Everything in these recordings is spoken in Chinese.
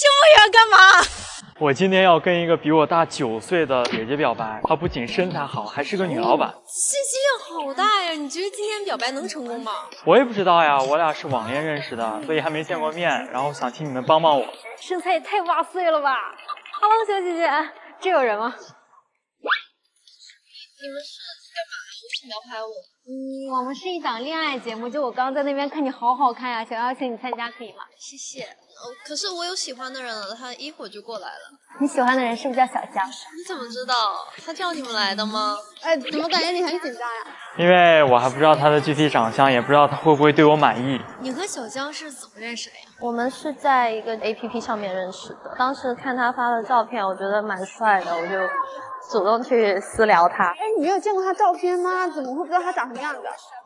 这么远干嘛？我今天要跟一个比我大九岁的姐姐表白，她不仅身材好，还是个女老板。信息量好大呀！你觉得今天表白能成功吗？我也不知道呀，我俩是网恋认识的，所以还没见过面。然后想请你们帮帮我。身材也太哇塞了吧！Hello，小姐姐，这有人吗？你们是干嘛？为什么要拍我？嗯，我们是一档恋爱节目，就我刚刚在那边看你好好看呀，想邀请你参加，可以吗？谢谢。哦，可是我有喜欢的人了，他一会儿就过来了。你喜欢的人是不是叫小江？你怎么知道？他叫你们来的吗？哎，怎么感觉你很紧张呀？因为我还不知道他的具体长相，也不知道他会不会对我满意。你和小江是怎么认识的呀？我们是在一个 A P P 上面认识的。当时看他发的照片，我觉得蛮帅的，我就主动去私聊他。哎，你没有见过他照片吗？怎么会不知道他长什么样子？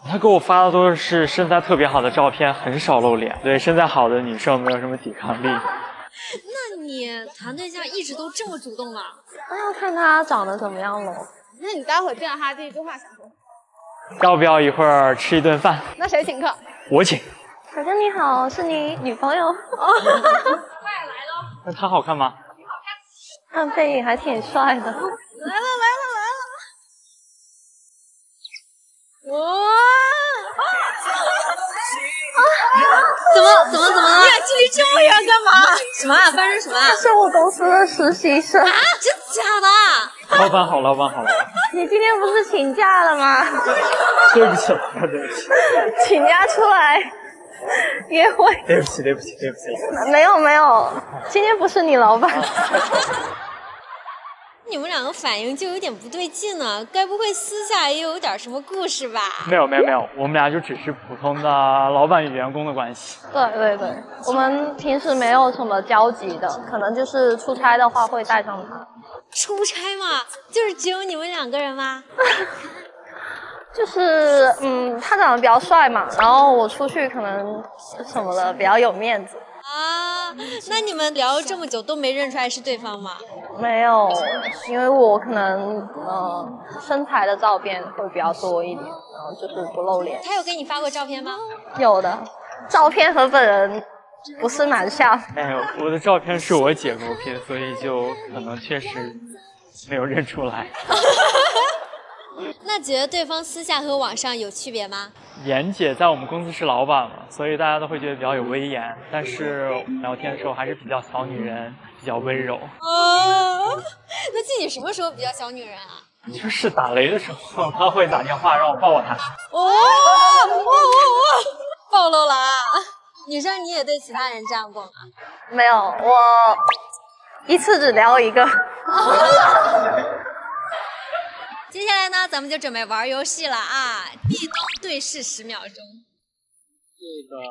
他给我发的都是身材特别好的照片，很少露脸。对身材好的女生没有什么抵抗力。那你谈对象一直都这么主动啊？那要看他长得怎么样喽。那你待会儿见到他第一句话想说？要不要一会儿吃一顿饭？那谁请客？我请。小哥你好，是你女朋友？哦，快来喽！那他好看吗？看背影还挺帅的。来了来了来了！哇！怎么怎么怎么了？距 离这么远干嘛？什么？啊发生什么？啊是我公司的实习生啊！真的假的？老板好，老板好，老板。你今天不是请假了吗？对不起，老板，对不起。请假出来 约会。对不起，对不起，对不起。没有没有，今天不是你老板。你们两个反应就有点不对劲呢，该不会私下也有点什么故事吧？没有没有没有，我们俩就只是普通的老板与员工的关系。对对对，我们平时没有什么交集的，可能就是出差的话会带上他。出差嘛，就是只有你们两个人吗？就是嗯，他长得比较帅嘛，然后我出去可能什么的比较有面子。啊，那你们聊了这么久都没认出来是对方吗？没有，因为我可能呃身材的照片会比较多一点，然后就是不露脸。他有给你发过照片吗？有的，照片和本人不是蛮像。哎呦，我的照片是我姐给我 P 的，所以就可能确实没有认出来。那觉得对方私下和网上有区别吗？妍姐在我们公司是老板嘛，所以大家都会觉得比较有威严。但是聊天的时候还是比较小女人，比较温柔。啊，那自己什么时候比较小女人啊？就是打雷的时候，他会打电话让我抱他。哦哇哇哇！暴露了啊！女生你也对其他人这样过吗？没有，我一次只聊一个。接下来呢，咱们就准备玩游戏了啊！壁咚对视十秒钟。这个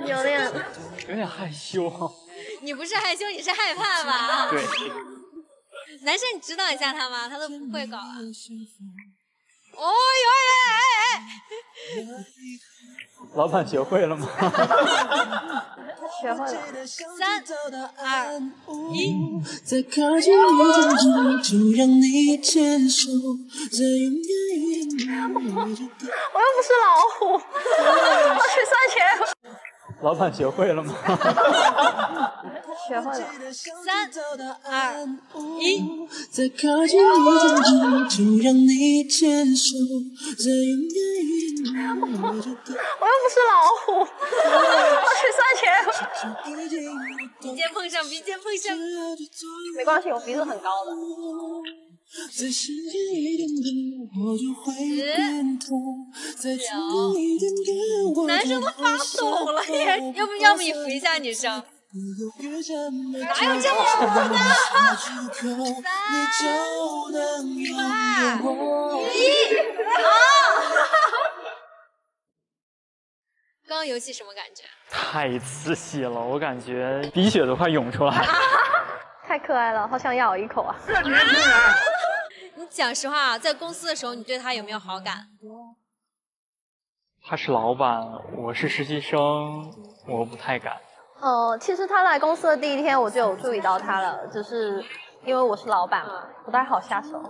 有点有点害羞。你不是害羞，你是害怕吧？对。男生，你指导一下他吗？他都不会搞啊。哦哟哎哎哎！老板学会了吗？学会了。三二一。我又不是老虎，我去算钱。老板学会了吗？学会了。三二一。我又不是老虎。鼻尖碰上，鼻尖碰上。没关系，我鼻子很高的。十九，男生都发抖了耶！要不要不你扶一下女生？哪有这么恐怖的？三二一，啊！刚刚游戏什么感觉？太刺激了，我感觉鼻血都快涌出来了。太可爱了，好想咬一口啊！这年轻人。你讲实话啊，在公司的时候，你对他有没有好感？他是老板，我是实习生，我不太敢。呃，其实他来公司的第一天，我就有注意到他了，只是因为我是老板嘛，不太好下手。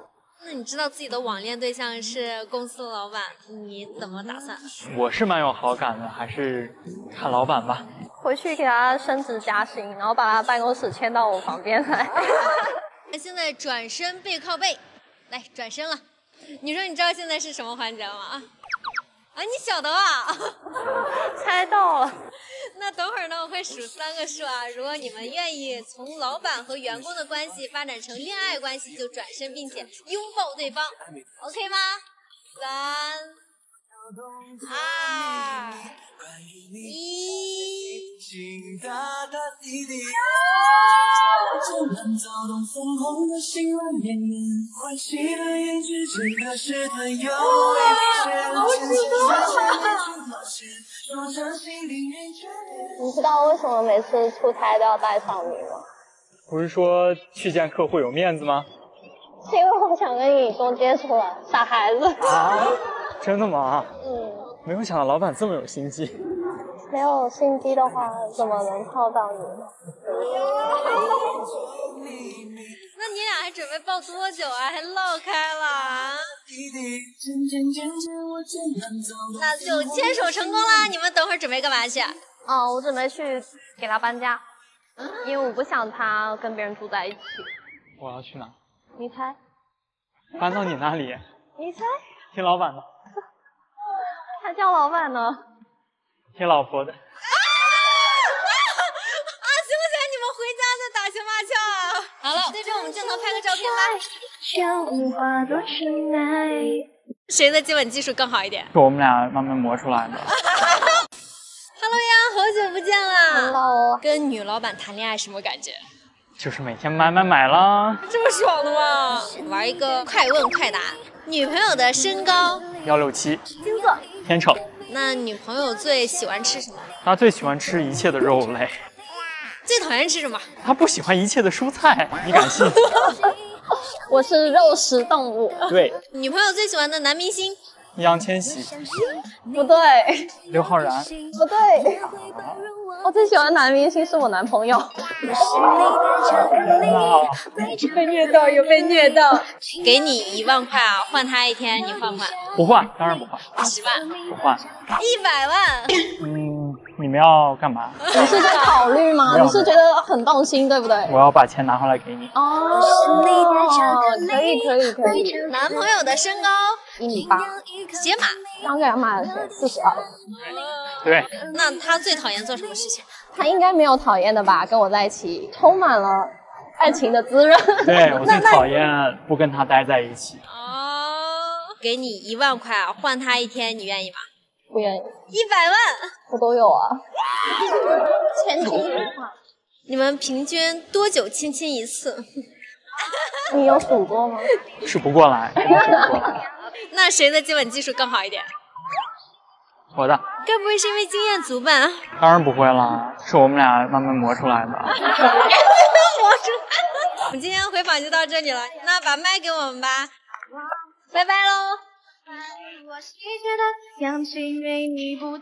那你知道自己的网恋对象是公司的老板，你怎么打算？我是蛮有好感的，还是看老板吧。回去给他升职加薪，然后把他办公室迁到我旁边来。那现在转身背靠背，来转身了。你说你知道现在是什么环节吗？啊，啊，你晓得啊？猜到了。那等会儿呢，我会数三个数啊。如果你们愿意从老板和员工的关系发展成恋爱关系，就转身并且拥抱对方，OK 吗？三、二、一。你知道为什么每次出差都要带上你吗？不是说去见客户有面子吗？是因为我想跟你多接触了，傻孩子。啊？真的吗？嗯。没有想到老板这么有心机。没有心机的话，怎么能泡到你呢？那你俩还准备抱多久啊？还唠开了？那就牵手成功啦！你们等会儿准备干嘛去？哦，我准备去给他搬家，因为我不想他跟别人住在一起。我要去哪？你猜？搬到你那里。你猜？听老板的。他叫老板呢。听老婆的。啊啊！行不行？你们回家再打情骂俏啊！好了，对着我们镜头拍个照片吧。谁的接吻技术更好一点？是我们俩慢慢磨出来的。Hello 呀，好久不见啦！Hello。跟女老板谈恋爱什么感觉？就是每天买买买啦。这么爽的吗？玩一个快问快答。女朋友的身高？幺六七。星座？天秤。那女朋友最喜欢吃什么？她最喜欢吃一切的肉类。最讨厌吃什么？她不喜欢一切的蔬菜，你敢信？我是肉食动物。对。女朋友最喜欢的男明星？易烊千玺。不对。刘昊然。不对。我最喜欢的男明星是我男朋友。被虐到有被虐到。给你一万块啊，换他一天，你换不换？不换，当然不换。十万。不换。一百万。嗯，你们要干嘛？你是在考虑吗？你是觉得很动心，对不对？我要把钱拿回来给你。哦，可以可以可以。男朋友的身高一米八，鞋码刚给他买了四十二。对。那他最讨厌做什么事情？他应该没有讨厌的吧？跟我在一起，充满了爱情的滋润。对我最讨厌不跟他待在一起。哦，给你一万块啊，换他一天，你愿意吗？不愿意。一百万，我都有啊。千金 你们平均多久亲亲一次？你有数过吗？数不过来，过来。那谁的接吻技术更好一点？我的。该不会是因为经验足吧？当然不会啦，是我们俩慢慢磨出来的。磨出来我们今天回访就到这里了，那把麦给我们吧，拜拜喽。你是我稀缺的氧气没你不